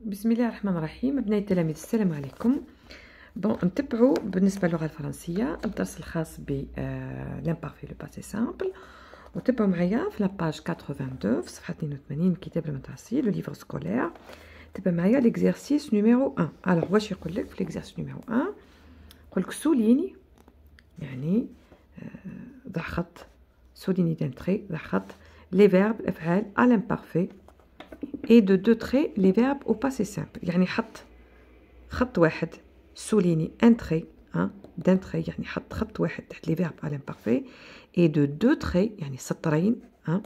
بسم الله الرحمن الرحيم أبنائي التلاميذ السلام عليكم بون نتبعوا بالنسبة للغة الفرنسية الدرس الخاص ب لامبارفي لو باسي سامبل وتبعوا معايا في لاباج 82 في صفحة 82 الكتاب المدرسي لو ليفر سكولير تبع معايا ليكزارسيس نيميرو 1 الوغ واش يقول لك في ليكزارسيس نيميرو 1 يقول سوليني يعني ضع خط سوليني دان تري ضع خط لي فيرب الافعال l'imparfait et de deux traits les verbes au passé simple يعني حط خط واحد سوليني ان تري hein d'un trait يعني حط خط واحد تحت les verbes à l'imparfait et de deux traits يعني سطرين hein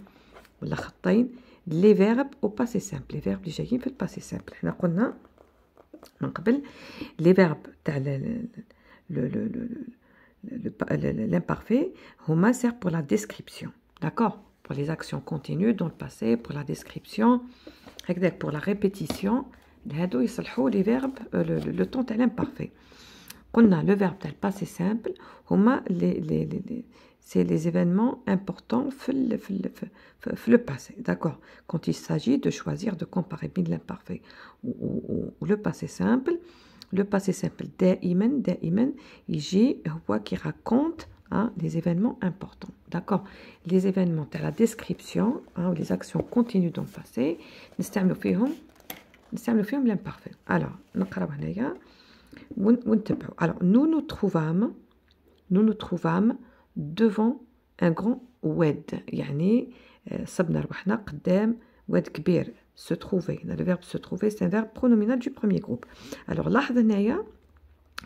ولا خطين les verbes au passé simple les verbes اللي جايين في الباسي سامبل حنا قلنا من قبل les verbes تاع l'imparfait هما servent pour la description d'accord pour les actions continues dans le passé pour la description هكذاك pour la répétition هادو يصلحوا les verbes le, le temps تاع l'imparfait قلنا le verbe تاع الباسي simple هما les, les, les, c'est les événements importants في ال, في, ال, في, في le passé d'accord quand il s'agit de choisir de comparer بين l'imparfait ou, ou, ou le passé simple le passé simple دائما دائما يجي هو qui raconte hein, des événements importants. D'accord? Les événements, tu la description, hein, ou les actions continues dans le passé. l'imparfait. Alors, alors, nous nous trouvâmes, nous nous trouvâmes devant un grand wed. Yani, euh, sabna rouhna qdam wed kbir. Se trouver. Le verbe se trouver, c'est un verbe pronominal du premier groupe. Alors, là,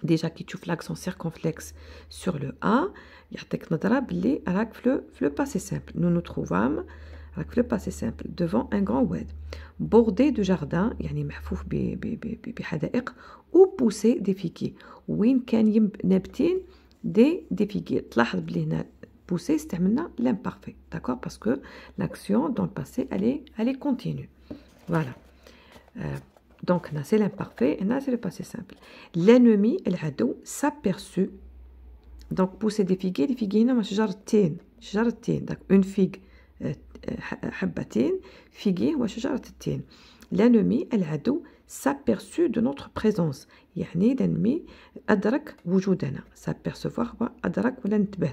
déjà qui تشوف l'accent circonflexe sur le A يعطيك نظرة بلي راك في le passé simple nous nous trouvâmes راك في le passé simple devant un grand واد bordé de jardin يعني محفوف بحدائق ou poussé des figuiers وين كان نابتين دي دي figuiers تلاحظ بلي هنا poussé استعملنا l'imparfait d'accord parce que l'action dans le passé elle est elle est continue voilà euh, donc, c'est l'imparfait et c'est le passé simple. L'ennemi, العدو, s'aperçut. Donc, pousser des figuiers, les figuiers, هنا شجرتين شجرتين donc une figue حبتين figuier هو شجرة التين l'ennemi العدو s'aperçut de notre présence يعني l'ennemi أدرك وجودنا s'apercevoir هو أدرك ولا انتبه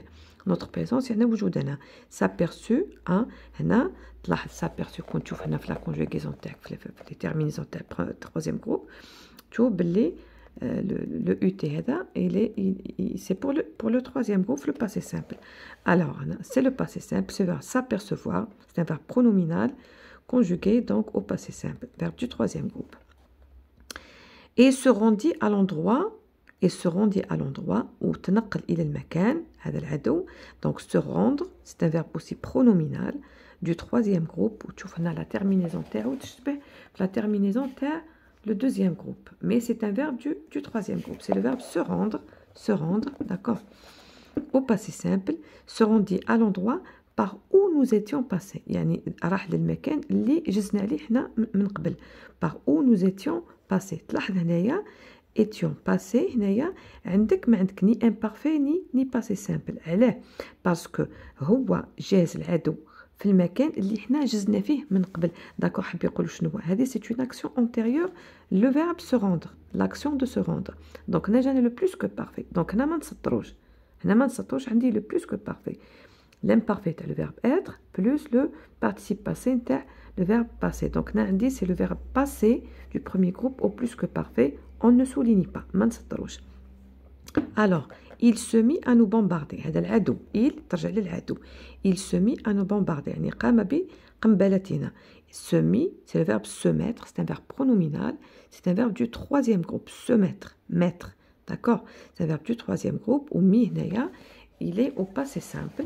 notre présence يعني وجودنا s'aperçut hein, هنا تلاحظ s'aperçut كون تشوف هنا في لا كونجوغيزون تاعك في لي تيرمينيزون تاع التروازيام جروب تشوف باللي le UT هذا il est c'est pour le pour le troisième groupe le passé simple alors c'est le passé simple c'est verbe s'apercevoir c'est un verbe pronominal conjugué donc au passé simple verbe du troisième groupe et se rendit à l'endroit et se rendit à l'endroit où تنقل إلى المكان هذا العدو donc se rendre c'est un verbe aussi pronominal du troisième groupe où تشوف هنا la terminaison تاعو تشبه la terminaison تاع le deuxième groupe mais c'est un verbe du, du troisième groupe c'est le verbe se rendre se rendre d'accord au passé simple se rendit à l'endroit par où nous étions passés يعني راح للمكان اللي جزنا عليه حنا من قبل par où nous étions passés تلاحظ هنايا étions passés هنايا عندك ما عندك ني امبارفي ني ني باسي سامبل علاه باسكو هو جاز العدو في المكان اللي حنا جزنا فيه من قبل داكور حاب يقولوا شنو هذه سي اون اكسيون انتيريور لو فيرب سو روندر لاكسيون دو سو روندر دونك هنا جاني لو بلوس كو بارفي دونك هنا ما نسطروش هنا ما نسطروش عندي لو بلوس كو بارفي l'imparfait est le verbe être plus le participe passé le verbe passé. Donc nandi c'est le verbe passé du premier groupe au plus que parfait. On ne souligne pas. Alors il se mit à nous bombarder. Il il se mit à nous bombarder. Se mit c'est le verbe se mettre. C'est un verbe pronominal. C'est un verbe du troisième groupe. Se mettre. Mettre. D'accord? C'est un verbe du troisième groupe ou mi il est au passé simple.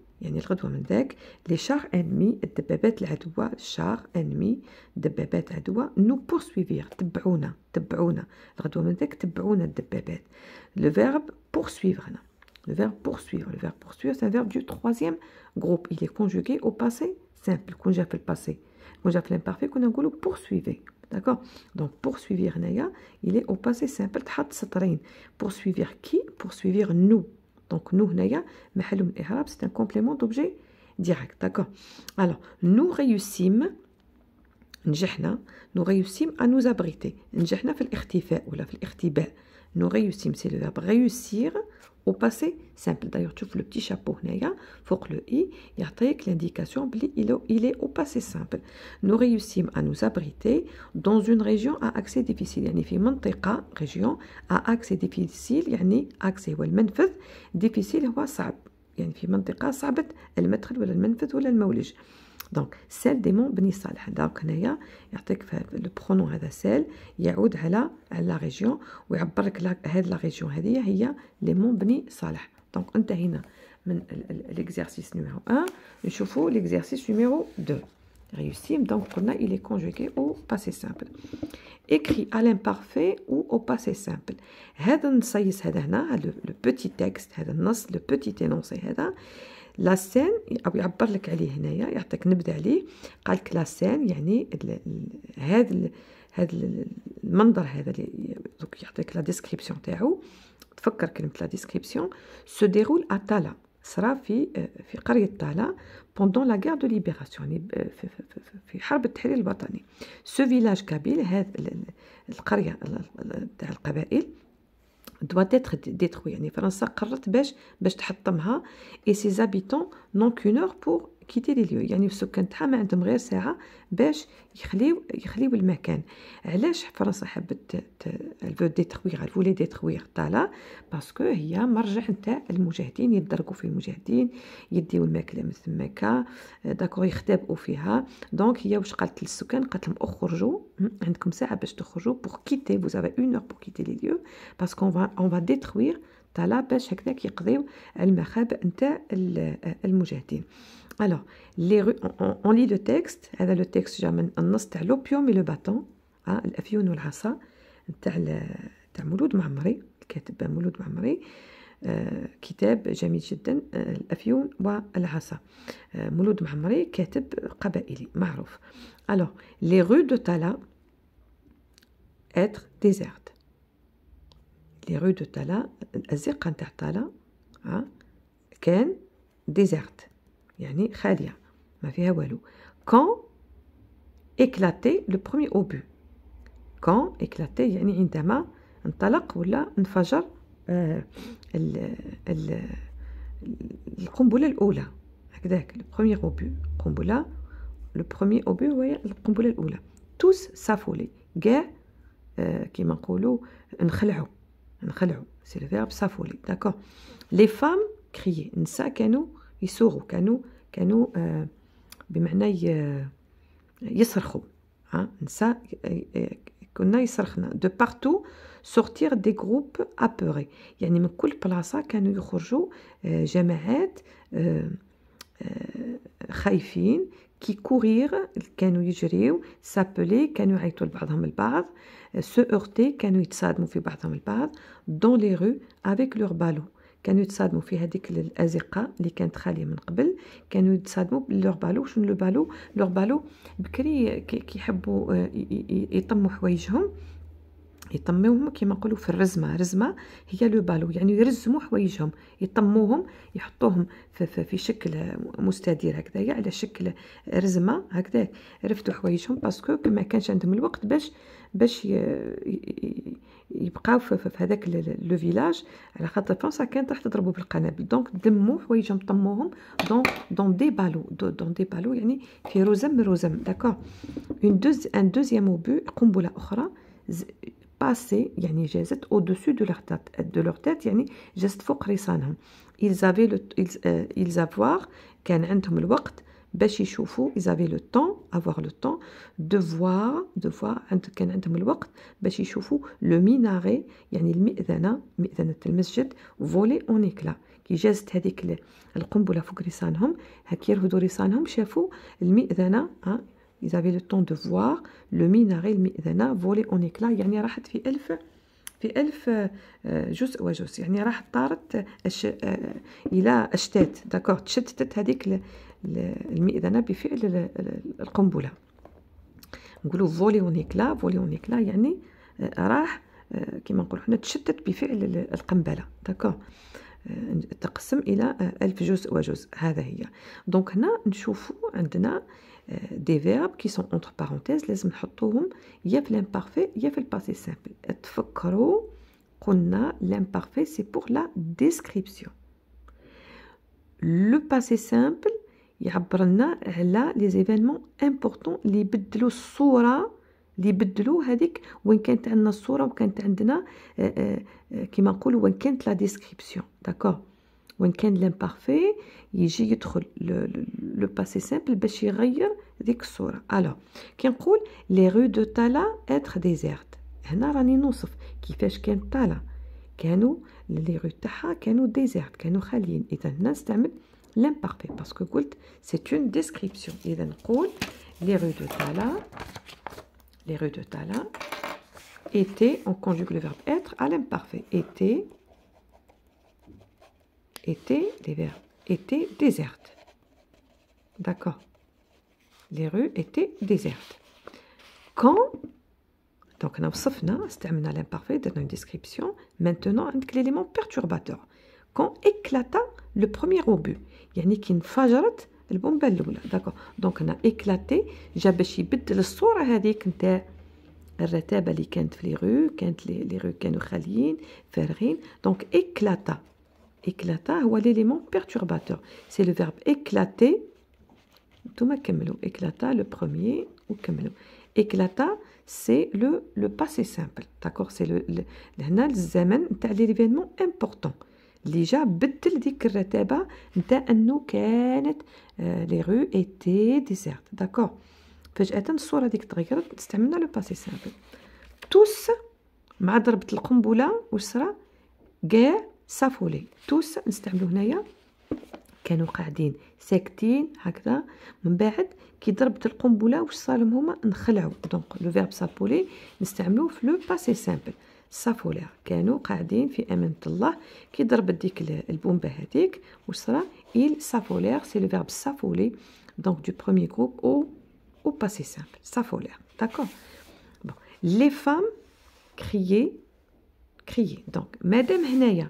يعني الغدوة من ذاك لي شار انمي الدبابات العدوة شار انمي دبابات عدوة نو بورسويفير تبعونا تبعونا الغدوة من ذاك تبعونا الدبابات لو فيرب بورسويفر هنا Le verbe poursuivre. Le verbe poursuivre, c'est un verbe du troisième groupe. Il est conjugué au passé simple. Quand j'ai fait le passé. Quand j'ai fait l'imparfait, qu'on a poursuivez. D'accord Donc, poursuivre, il est au passé simple. Poursuivre qui Poursuivre nous. دونك نو هنايا محل من الاعراب سي ان كومبليمون دوبجي ديريكت داكور الوغ نو ريوسيم نجحنا نو ريوسيم ا نو زابريتي نجحنا في الاختفاء ولا في الاختباء Nous réussissons, c'est le verbe réussir au passé simple. D'ailleurs, tu vois le petit chapeau, faut que le i, il y a l'indication, il est au passé simple. Nous réussissons à nous abriter dans une région à accès difficile. يعني في منطقة région à accès difficile يعني accès هو المنفذ difficile هو صعب يعني في منطقة صعبة المدخل ولا المنفذ ولا المولج. دونك سيل دي مون بني صالح دونك هنايا يعطيك لو برونون هذا سيل يعود على على لا ريجيون ويعبر لك هاد لا ريجيون هذه هي لي مون بني صالح دونك انتهينا من ليكزارسيس نيميرو 1 نشوفوا ليكزارسيس نيميرو 2 réussim donc قلنا il est conjugué au passé simple écrit à l'imparfait ou au passé simple هذا النصيص هذا هنا le petit texte هذا النص le petit énoncé هذا لا سين أو يعبر لك عليه هنايا يعطيك نبذة عليه قال لك لا سين يعني هذا هذا المنظر هذا اللي يعطيك لا ديسكريبسيون تاعو تفكر كلمه لا ديسكريبسيون سو ديرول ا تالا صرا في في قرية تالا بوندون لا غير دو ليبراسيون يعني في, في, حرب التحرير الوطني. سو فيلاج كابيل هذا القرية تاع القبائل doit être détruit يعني فرنسا قررت باش باش تحطمها et ses habitants n'ont qu'une heure pour كيتي لي ليو يعني السكان تاعها ما عندهم غير ساعة باش يخليو يخليو المكان. علاش فرنسا حبت الفو ديترويغ الفولي ديترويغ طالا باسكو هي مرجع نتاع المجاهدين يدرقوا في المجاهدين يديو الماكلة من ثماك داكور يختبئوا فيها. دونك هي واش قالت للسكان؟ قالت لهم اخرجوا عندكم ساعة باش تخرجوا. بور كيتي فوز اون اور بور كيتي لي ليو باسكو اون فا ديترويغ الطلب باش هكذا كيقضيو المخاب نتاع المجاهدين. الوغ لي رو اون لي لو تيكست هذا لو تيكست جا من النص تاع لوبيوم لو باتون ها الأفيون والعصا نتاع تاع مولود معمري الكاتب مولود معمري. آه، كتاب جميل جدا آه، الأفيون والعصا. آه، مولود معمري كاتب قبائلي معروف. الوغ لي رو دو تالا اتر ديزيرت لي رو دو تالا الازقه نتاع طالا ها كان ديزيرت يعني خالية ما فيها والو. كون اكلاتي لو برومي اوبو كون اكلاتي يعني عندما انطلق ولا انفجر آه ال ال القنبلة الأولى. هكذاك لو برومي اوبو قنبلة لو برومي اوبو هي القنبلة الأولى. توس سافولي كاع آه كيما نقولوا انخلعوا. نخلعوا سي لو فيرب سافولي داكور لي فام كريي النساء كانوا يصوغوا كانوا كانوا بمعنى يصرخوا ها نساء كنا يصرخنا دو بارتو سورتير دي جروب ابوري يعني من كل بلاصه كانوا يخرجوا جماعات خايفين كي كورير كانوا يجريو سابلي كانوا يعيطوا لبعضهم البعض سو اورتي كانوا يتصادموا في بعضهم البعض دون لي رو افيك لور بالو كانوا يتصادموا في هذيك الأزقة اللي كانت خالية من قبل كانوا يتصادموا لور بالو. شنو لو بالو؟ لور بالو بكري كيحبوا يطموا حوايجهم. يطموهم كما نقولوا في الرزمة. رزمة هي لو بالو يعني يرزموا حوايجهم يطموهم يحطوهم في, في, في شكل مستدير هكذايا على شكل رزمة هكذا رفدوا حوايجهم باسكو ما كانش عندهم الوقت باش باش يبقاو في, في هذاك لو فيلاج. على خاطر فرنسا كانت راح تضربوا بالقنابل. دونك دموا حوايجهم طموهم دون دون دي بالو. دون دي بالو يعني في رزم رزم داكور. اون دوز ان دوزيام اوبو قنبلة أخرى باسي يعني جازت دوسو دو لور تات دو لور تات يعني جازت فوق رصانهم ils avaient le ils avoir كان عندهم الوقت باش يشوفوا ils avaient le temps avoir le temps de voir de voir عند كان عندهم الوقت باش يشوفوا لو ميناري يعني المئذنة مئذنة المسجد فولي اون ايكلا كي جازت هذيك القنبلة فوق رصانهم هاك يرهدوا رصانهم شافوا المئذنة ها ils avaient le temps de voir le minaret المئذنة فولي اون ايكلا يعني راحت في ألف في ألف جزء وجزء يعني راح طارت أش... إلى أشتات داكور تشتتت هذيك المئذنة بفعل القنبلة نقولوا فولي ونيكلا فولي ونيكلا يعني راح كما نقولوا حنا تشتت بفعل القنبلة داكور تقسم إلى ألف جزء وجزء هذا هي دونك هنا نشوفوا عندنا دي فيرب كي سون اونتر بارونتيز لازم نحطوهم يا في لامبارفي يا في الباسي سامبل تفكروا قلنا لامبارفي سي بور لا ديسكريبسيون لو باسي سامبل يعبر لنا على لي زيفينمون امبورطون اللي يبدلوا الصوره اللي يبدلوا هذيك وين كانت عندنا الصوره وكانت عندنا كيما نقولوا وين كانت لا ديسكريبسيون داكور وين كان لامبارفي يجي يدخل لو باسي سامبل باش يغير ديك الصوره الو كي نقول لي رو دو تالا اتر ديزيرت هنا راني نوصف كيفاش كانت تالا كانوا لي رو تاعها كانوا ديزيرت كانوا خاليين اذا هنا نستعمل لامبارفي باسكو قلت سي اون ديسكريبسيون اذا نقول لي رو دو تالا les rues de Tala étaient, on conjugue le verbe être à l'imparfait. Était, était, les verbes étaient désertes. D'accord. Les rues étaient désertes. Quand, donc on a à l'imparfait, dans une description, maintenant avec l'élément perturbateur. Quand éclata le premier obus, يعني كي انفجرت البومبه الاولى داكوغ دونك انا اكلاتي جا باش يبدل الصوره هذيك نتاع الرتابه اللي كانت في لي رو كانت لي رو كانوا خاليين فارغين دونك اكلاتا اكلاتا هو ليليمون بيرتورباتور سي لو فيرب اكلاتي نتوما كملوا اكلاتا لو بروميير وكملوا اكلاتا سي لو لو باسي سامبل داكوغ سي لو هنا الزمن نتاع ليفينمون امبورطون اللي جا بدل ديك الرتابه نتاع انه كانت لي رو ايتي ديزيرت داكور فجاه الصوره ديك تغيرت استعملنا لو باسي سامبل توس مع ضربه القنبله واش صرا كاع صافولي توس نستعملو هنايا. كانوا قاعدين ساكتين هكذا. من بعد كي ضربت القنبلة واش صالهم هما؟ نخلعوا دونك لو فيرب سابولي نستعملوه في لو باسي سامبل صافولير كانوا قاعدين في أمانة الله. كي ضربت ديك البومبة هذيك واش صرا؟ ايل صافولير سي لو فيرب صافولي دونك دو بروميي جروب أو أو باسي سامبل صافولير داكور بون لي فام كريي كريي دونك مادام هنايا.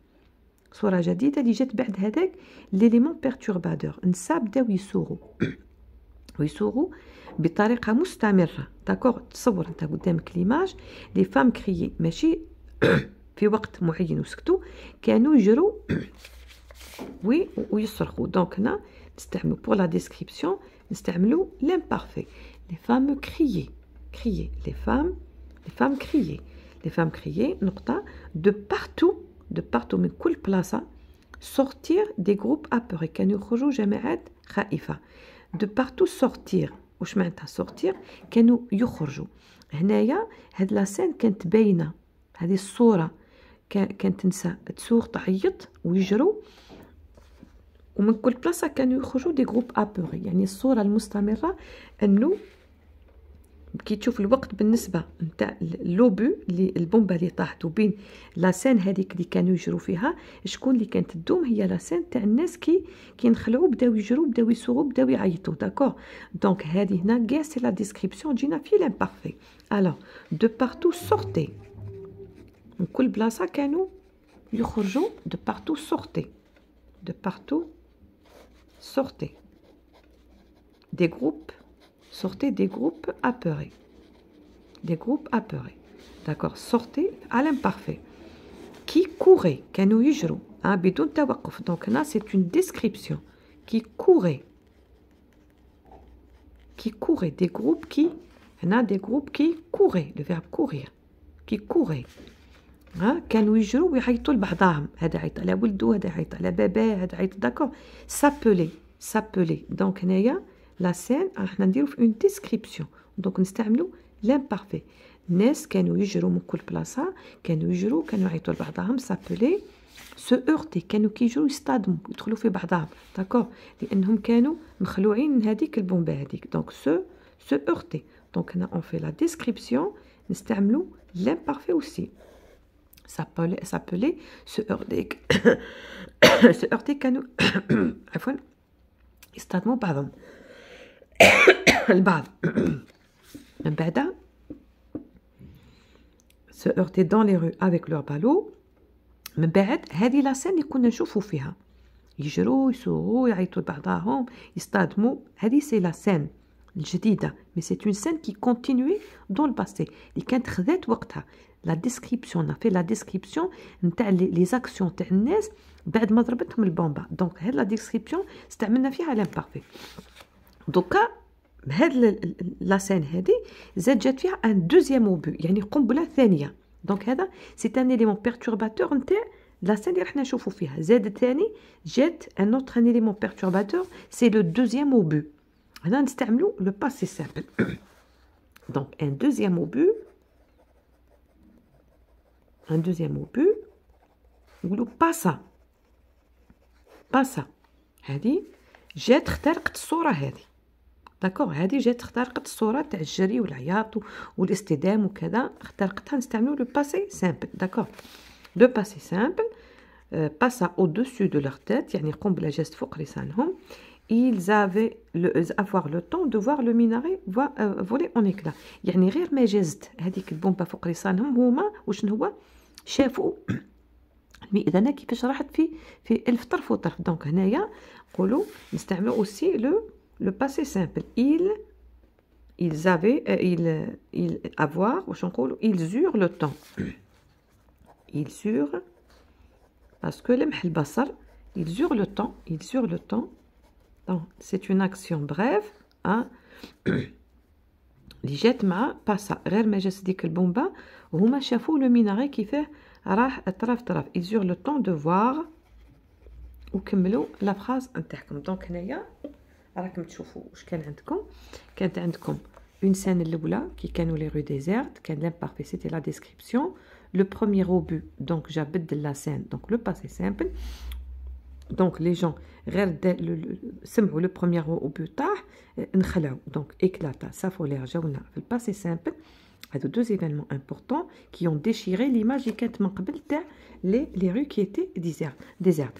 صوره جديده اللي جات بعد هذاك ليليمون بيرتوربادور نسا بداو يسوغوا ويسوغوا بطريقه مستمره داكوغ تصور انت قدامك ليماج لي فام كريي ماشي في وقت معين وسكتوا كانوا يجروا وي ويصرخوا دونك هنا نستعملوا بور لا ديسكريبسيون نستعملوا لامبارفي لي فام كريي كريي لي فام لي فام كريي لي فام كريي نقطه دو بارتو دو بارتو من كل بلاصه sortir des groupes apeurés كانوا يخرجوا جماعات خائفه دو بارتو sortir واش معناتها سورتير كانوا يخرجوا هنايا هاد لاسين كانت باينه هذه الصورة كانت تنسى تسوق تعيط ويجروا ومن كل بلاصه كانوا يخرجوا دي جروب ابوري يعني الصورة المستمره انه كي تشوف الوقت بالنسبة نتاع اللوبو اللي البومبة اللي طاحت وبين لاسين هذيك اللي كانوا يجروا فيها شكون اللي كانت تدوم هي لاسين تاع الناس كي كي نخلعوا بداو يجروا بداو يسوقوا بداو يعيطوا داكور. دونك هذه هنا كاع سي لا ديسكريبسيون جينا في لامبارفي ألو دو بارتو سورتي من كل بلاصة كانوا يخرجوا دو بارتو سورتي دو بارتو سورتي دي جروب sortez des groupes apeurés. Des groupes apeurés. D'accord Sortez à l'imparfait. Qui courait كانوا يجروا hein, بدون توقف. Donc là, c'est une description. Qui courait. Qui courait. Des groupes qui... On a des groupes qui couraient. Le verbe courir. Qui couraient. ها كانوا يجروا ويعيطوا لبعضاهم هذا يعيط على ولده هذا يعيط على باباه هذا يعيط داكور سابولي سابولي دونك هنايا لا سين راح نديرو في اون ديسكريبسيون دونك نستعملو لامبارفي الناس كانوا يجروا من كل بلاصه كانوا يجروا كانوا يعيطوا لبعضهم سابولي سو اورتي كانوا كيجروا يصطادموا يدخلوا في بعضهم داكور لانهم كانوا مخلوعين من هذيك البومبه هذيك دونك سو سو اورتي دونك هنا اون في لا ديسكريبسيون نستعملو لامبارفي اوسي s'appelait se heurter se heurter كانوا عفوا يصطدموا بعضهم البعض من بعد se heurter dans les rues avec leur ballot من بعد هذه لا سين اللي كنا نشوفوا فيها يجروا يسوقوا يعيطوا لبعضهم يصطدموا هذه سي لا سين الجديده مي سي اون سين كي كونتينيي دون الباسي اللي كانت خذات وقتها لا ديسكريبسيون نا في لا ديسكريبسيون نتاع لي زاكسيون تاع الناس بعد ما ضربتهم البومبا دونك هاد لا ديسكريبسيون استعملنا فيها لامبارفي دوكا هاد لا سين هادي زاد جات فيها ان دوزيام اوبو يعني قنبله ثانيه دونك هذا سي ان اليمون بيرتورباتور نتاع لا سين اللي راح نشوفوا فيها زاد ثاني جات ان اوتر ان اليمون بيرتورباتور سي لو دوزيام اوبو هنا نستعملو لو باسي سامبل دونك ان دوزيام اوبو un deuxième obus نقولوا باسا باسا هذه جات اخترقت الصورة هذه داكوغ هذه جات اخترقت الصورة تاع الجري والعياط والاصطدام وكذا اخترقتها نستعملو لو باسي سامبل داكوغ لو باسي سامبل باسا أو دوسو دو لور تيت يعني قوم بلا جست فوق لسانهم. Ils avaient le, avoir le temps de voir le minaret voler en éclats يعني غير ما جازت هذيك البومبا فوق لسانهم هما وشنو هو؟ شافوا المئذنه كيفاش راحت في في ألف طرف وطرف. دونك هنايا نقولوا نستعملوا اوسي لو لو باسي سامبل il ils avaient il il avoir واش نقولوا ils eurent le temps ils eurent parce que لمح البصر ils eurent le temps ils eurent le temps donc c'est une action brève hein اللي جات مع باسا غير ما جات ديك البومبا وهما شافوا لو ميناري كيفاه راه طرف طرف يزور لو طون دو فوار وكملوا لا فراز نتاعكم دونك هنايا راكم تشوفوا واش كان عندكم كانت عندكم اون سان الاولى كي كانوا لي رو ديزيرت كان لامبارفي سيتي لا ديسكريبسيون لو بروميير اوبو دونك جا بدل لا سان دونك لو باسي سامبل دونك لي جون غير سمعوا لو بروميير اوبو طاح نخلعوا دونك اكلاتا سافو لي جاونا في الباسي سامبل هادو دو ايفينمون امبورطون كي اون ديشيري ليماج اللي كانت من قبل تاع لي لي رو كي ايتي ديزيرت ديزيرت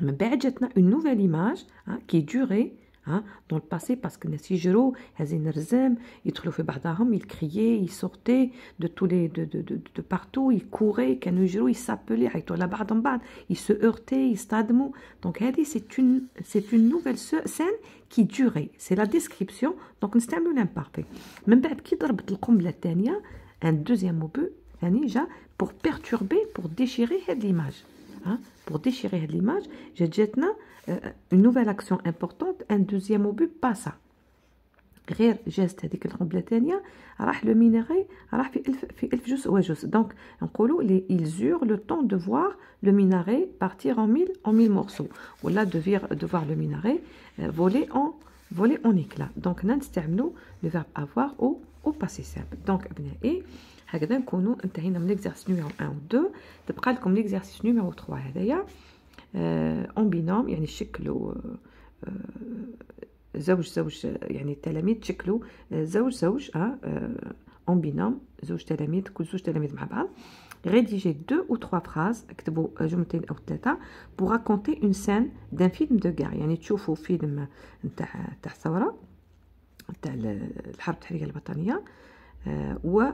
une nouvelle image hein, qui est durée hein, dans le passé parce que Nassijero, ils criaient, ils sortaient de tous les de, de, de, de partout, ils couraient, ils s'appelaient, ils se heurtaient, ils s'admou. Donc c'est une c'est une nouvelle scène qui durait. C'est la description. Donc nous avons l'imparfait. Même un deuxième obus, pour perturber, pour déchirer l'image. ضربت القنبله الثانيه ان دوزيام موبو ثاني جا بور بيرتوربي بور ديشيري هاد ليماج hein, pour déchirer l'image, j'ai dit une nouvelle action importante, un deuxième obus, pas ça. غير جازت هذيك القنبله الثانيه راح لو مينيري راح في الف في الف جزء وجزء دونك نقولوا لي ils eurent le temps de voir le minaret partir en mille en mille morceaux ولا de voir de voir le minaret voler en voler en éclats donc نستعملوا le verbe avoir au au passé simple donc ابنائي هكذا نكونوا انتهينا من ليكزارسيس نيميرو 1 و 2 تبقى لكم ليكزارسيس نيميرو 3 هذايا. اون بينوم يعني شكلوا زوج زوج يعني التلاميذ تشكلوا زوج زوج آه اون بينوم زوج تلاميذ كل زوج تلاميذ مع بعض. Rédiger deux ou trois phrases اكتبوا جملتين أو ثلاثة pour raconter une scène d'un film de guerre. يعني تشوفوا فيلم نتاع تاع الثوره تاع الحرب التحريرية الوطنية. و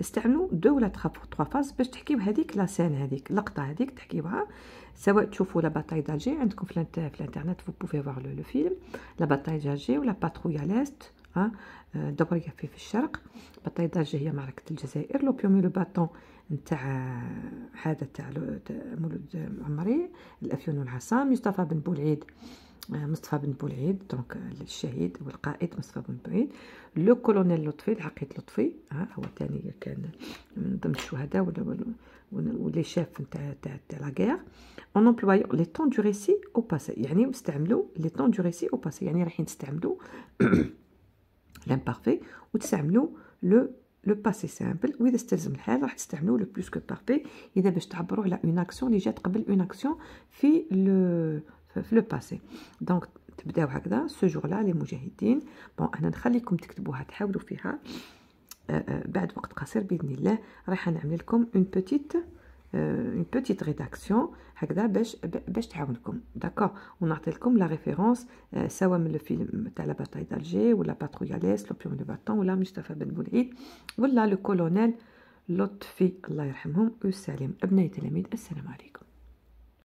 استعملوا دو ولا تخا فاز باش تحكيو هذيك لا سين هذيك اللقطه هذيك تحكيوها. سواء تشوفوا لا باتاي دالجي عندكم في الانترنت فو بوفي فوار لو فيلم لا باتاي دالجي ولا باترويا لاست ها دبر في في الشرق. باتاي دالجي هي معركة الجزائر. لو بيومي لو باتون نتاع هذا تاع مولود عمري الأفيون والعصام مصطفى بن بولعيد مصطفى بن بولعيد دونك الشهيد والقائد مصطفى بن بولعيد لو كولونيل لطفي العقيد لطفي ها هو ثاني كان من ضمن الشهداء ولا ولي شاف نتاع تاع تاع لا غير اون امبلواي لي طون دو ريسي أو باسي يعني استعملوا لي طون دو ريسي أو باسي يعني رايحين تستعملوا لامبارفي وتستعملوا لو لو باسي سامبل وإذا استلزم الحال راح تستعملوا لو بلوس كو بارفي إذا باش تعبروا على اون اكسيون اللي جات قبل اون اكسيون في لو في لو باسي دونك تبداو هكذا. سو جور لا لي مجاهدين بون أنا نخليكم تكتبوها تحاولوا فيها. بعد وقت قصير بإذن الله راح نعمل لكم اون بوتيت اون بوتيت ريداكسيون هكذا باش باش تعاونكم. داكور ونعطي لكم لا ريفيرونس سواء من الفيلم تاع لا باتاي دالجي ولا باتروياليس لو بيون دو باتون ولا مصطفى بن بولعيد ولا لو كولونيل لطفي الله يرحمهم ويسلم ابنائي التلاميذ السلام عليكم.